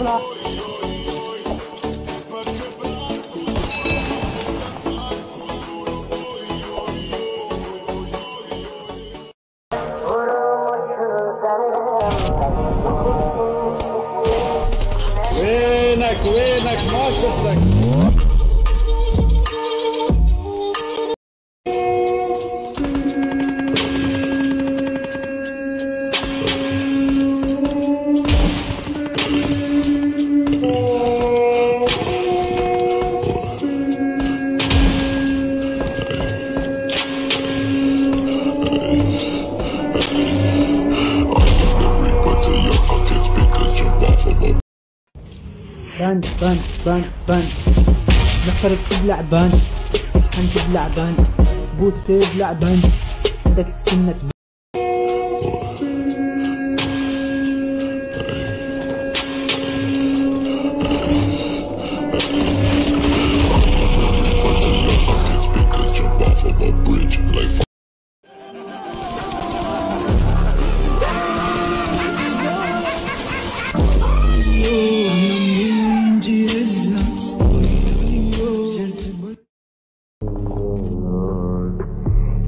Dobra. Wynek, wynek, masz. بان بان بان بان. نخرب تبلع بان افحم تبلع بان بوت تبلع بان عندك سكنة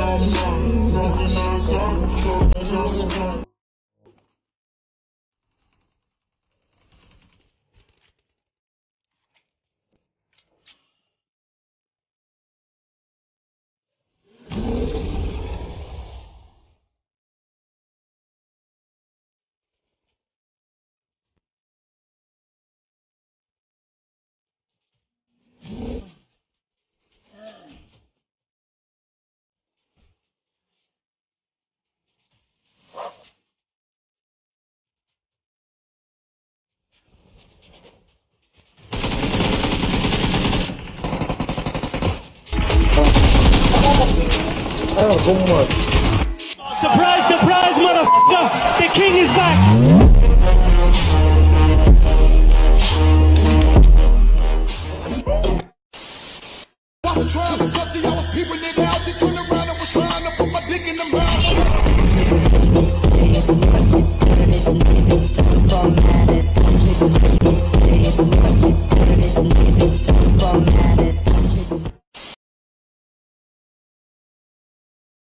Surprise, surprise, motherfucker! The king is back! Trying to cut the other people, nigga.